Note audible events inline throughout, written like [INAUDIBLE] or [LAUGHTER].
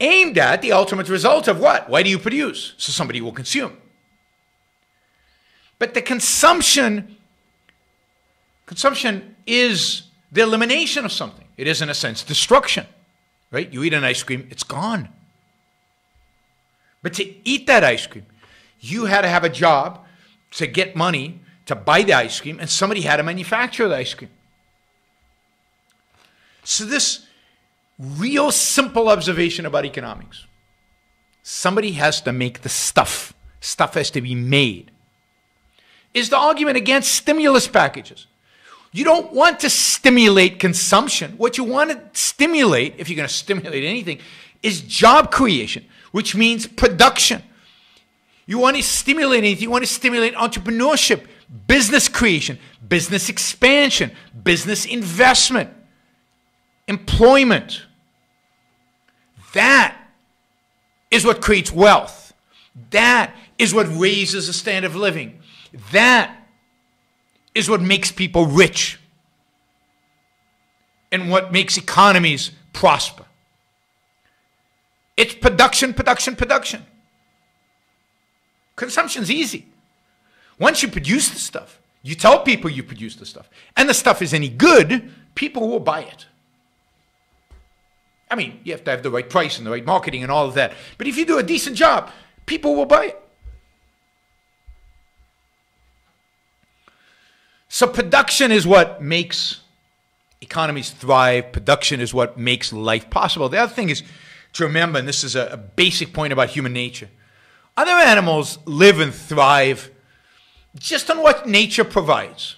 aimed at the ultimate result of what? Why do you produce? So somebody will consume. But the consumption consumption is the elimination of something. It is in a sense destruction. Right? You eat an ice cream, it's gone. But to eat that ice cream, you had to have a job to get money to buy the ice cream, and somebody had to manufacture the ice cream. So, this real simple observation about economics somebody has to make the stuff, stuff has to be made, is the argument against stimulus packages. You don't want to stimulate consumption. What you want to stimulate, if you're going to stimulate anything, is job creation, which means production. You want to stimulate anything, you want to stimulate entrepreneurship, business creation, business expansion, business investment, employment. That is what creates wealth. That is what raises the standard of living. That is what makes people rich and what makes economies prosper. It's production, production, production. Consumption's easy. Once you produce the stuff, you tell people you produce the stuff, and the stuff is any good, people will buy it. I mean, you have to have the right price and the right marketing and all of that. But if you do a decent job, people will buy it. So production is what makes economies thrive. Production is what makes life possible. The other thing is to remember, and this is a, a basic point about human nature, other animals live and thrive just on what nature provides.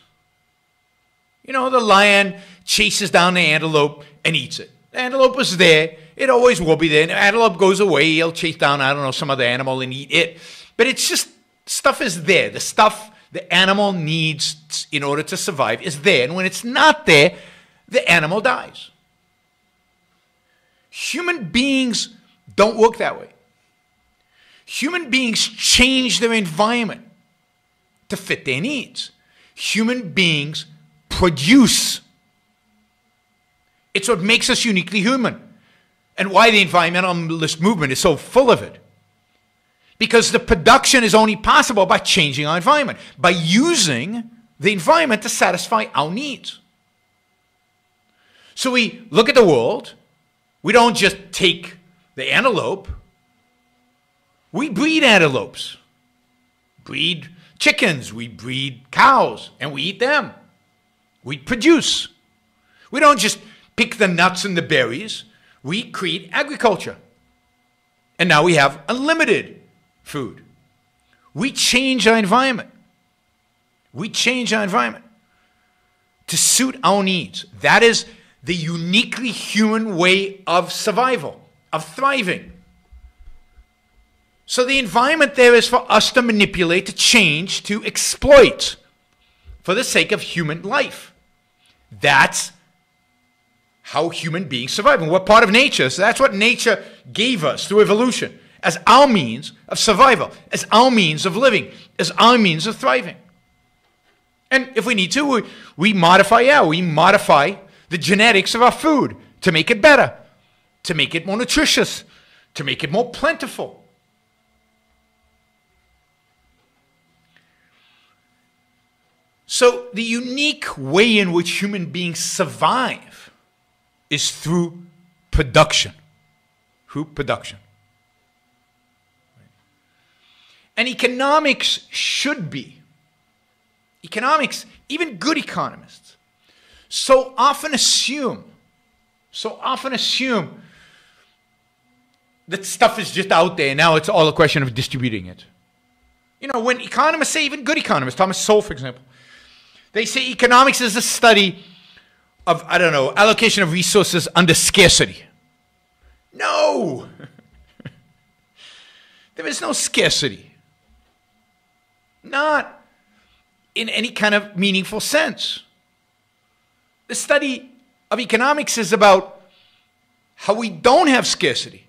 You know, the lion chases down the antelope and eats it. Antelope was there. It always will be there. And antelope goes away. He'll chase down, I don't know, some other animal and eat it. But it's just, stuff is there. The stuff the animal needs in order to survive is there. And when it's not there, the animal dies. Human beings don't work that way. Human beings change their environment to fit their needs. Human beings produce. It's what makes us uniquely human and why the environmentalist movement is so full of it. Because the production is only possible by changing our environment, by using the environment to satisfy our needs. So we look at the world, we don't just take the antelope, we breed antelopes, breed chickens, we breed cows, and we eat them. We produce. We don't just pick the nuts and the berries, we create agriculture. And now we have unlimited food. We change our environment. We change our environment to suit our needs. That is the uniquely human way of survival, of thriving. So the environment there is for us to manipulate, to change, to exploit for the sake of human life. That's how human beings survive. And we're part of nature. So that's what nature gave us through evolution as our means of survival, as our means of living, as our means of thriving. And if we need to, we, we modify, yeah, we modify the genetics of our food to make it better, to make it more nutritious, to make it more plentiful. So, the unique way in which human beings survive is through production. Through production. And economics should be. Economics, even good economists, so often assume, so often assume that stuff is just out there. Now it's all a question of distributing it. You know, when economists say, even good economists, Thomas Sowell, for example, they say economics is a study of, I don't know, allocation of resources under scarcity. No! [LAUGHS] there is no scarcity. Not in any kind of meaningful sense. The study of economics is about how we don't have scarcity.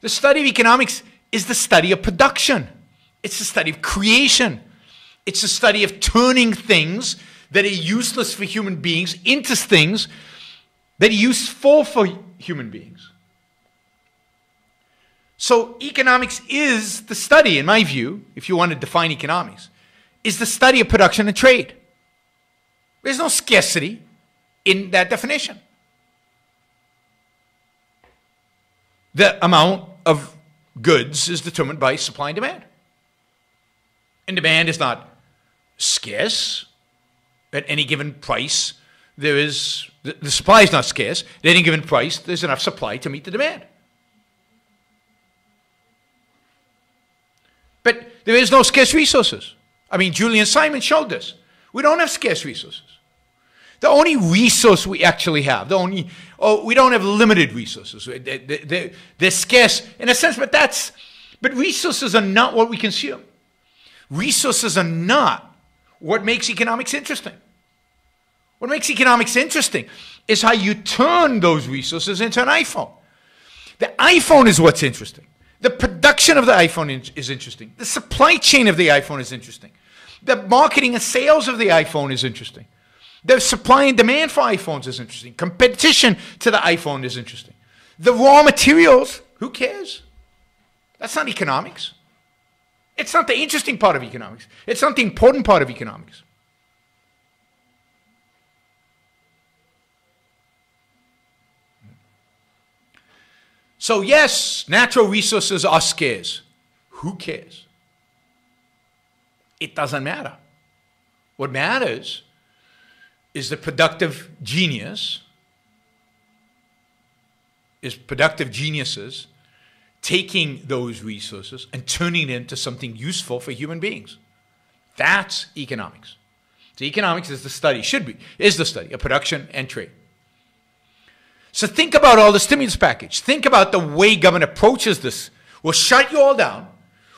The study of economics is the study of production. It's the study of creation. It's the study of turning things that are useless for human beings into things that are useful for human beings. So economics is the study, in my view, if you want to define economics, is the study of production and trade. There's no scarcity in that definition. The amount of goods is determined by supply and demand. And demand is not scarce at any given price. There is the, the supply is not scarce. At any given price, there's enough supply to meet the demand. But there is no scarce resources. I mean, Julian Simon showed this. We don't have scarce resources. The only resource we actually have, the only, oh, we don't have limited resources. They're, they're, they're scarce in a sense, but that's, but resources are not what we consume. Resources are not what makes economics interesting. What makes economics interesting is how you turn those resources into an iPhone. The iPhone is what's interesting. The production of the iPhone is interesting. The supply chain of the iPhone is interesting. The marketing and sales of the iPhone is interesting. The supply and demand for iPhones is interesting. Competition to the iPhone is interesting. The raw materials, who cares? That's not economics. It's not the interesting part of economics. It's not the important part of economics. So, yes, natural resources are scarce. Who cares? It doesn't matter. What matters is the productive genius, is productive geniuses taking those resources and turning it into something useful for human beings. That's economics. So economics is the study, should be, is the study of production and trade. So think about all the stimulus package. Think about the way government approaches this. We'll shut you all down.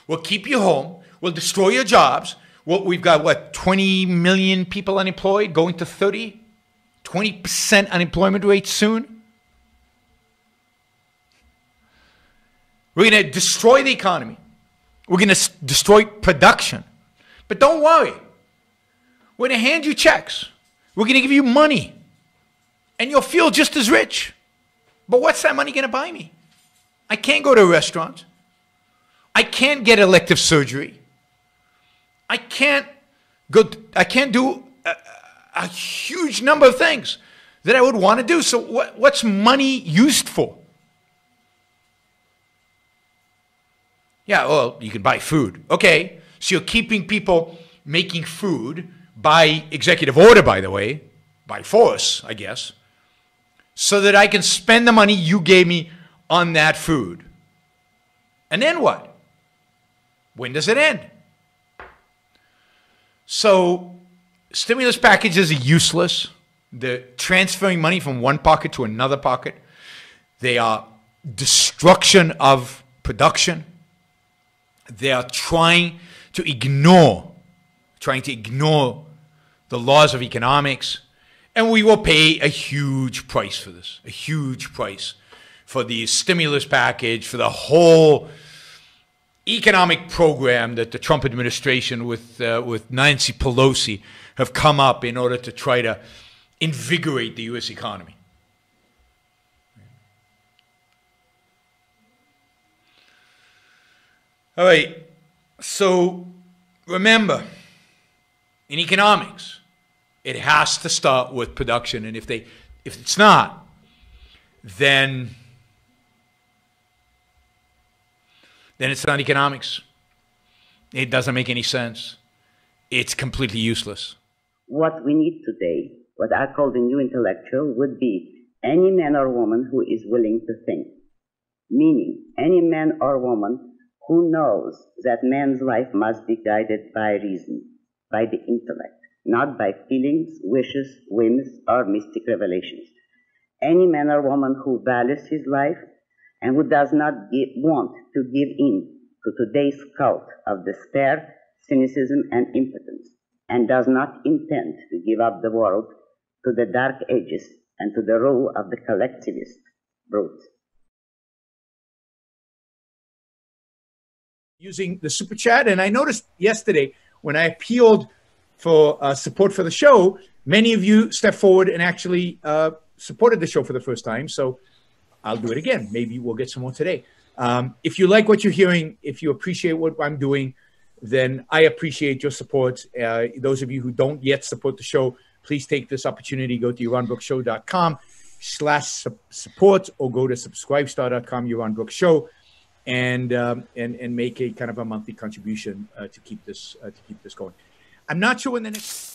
We'll keep you home. We'll destroy your jobs. Well, we've got what 20 million people unemployed, going to 30, 20% unemployment rate soon. We're going to destroy the economy. We're going to destroy production. But don't worry. We're going to hand you checks. We're going to give you money and you'll feel just as rich. But what's that money going to buy me? I can't go to a restaurant. I can't get elective surgery. I can't go. I can't do a, a huge number of things that I would want to do. So what, what's money used for? Yeah, well, you can buy food. Okay, so you're keeping people making food by executive order, by the way, by force, I guess so that I can spend the money you gave me on that food. And then what? When does it end? So, stimulus packages are useless. They're transferring money from one pocket to another pocket. They are destruction of production. They are trying to ignore, trying to ignore the laws of economics and we will pay a huge price for this, a huge price for the stimulus package, for the whole economic program that the Trump administration with, uh, with Nancy Pelosi have come up in order to try to invigorate the U.S. economy. All right, so remember, in economics, it has to start with production, and if they if it's not, then then it's not economics. It doesn't make any sense. It's completely useless. What we need today, what I call the new intellectual, would be any man or woman who is willing to think. Meaning, any man or woman who knows that man's life must be guided by reason, by the intellect not by feelings, wishes, whims, or mystic revelations. Any man or woman who values his life and who does not want to give in to today's cult of despair, cynicism, and impotence, and does not intend to give up the world to the dark ages and to the rule of the collectivist brute. Using the super chat, and I noticed yesterday when I appealed for uh, support for the show. Many of you stepped forward and actually uh, supported the show for the first time. So I'll do it again. Maybe we'll get some more today. Um, if you like what you're hearing, if you appreciate what I'm doing, then I appreciate your support. Uh, those of you who don't yet support the show, please take this opportunity. Go to yaronbrookshow.com slash support or go to subscribestar.com, Yaron Brooks Show, and, um, and, and make a kind of a monthly contribution uh, to keep this uh, to keep this going. I'm not sure when the next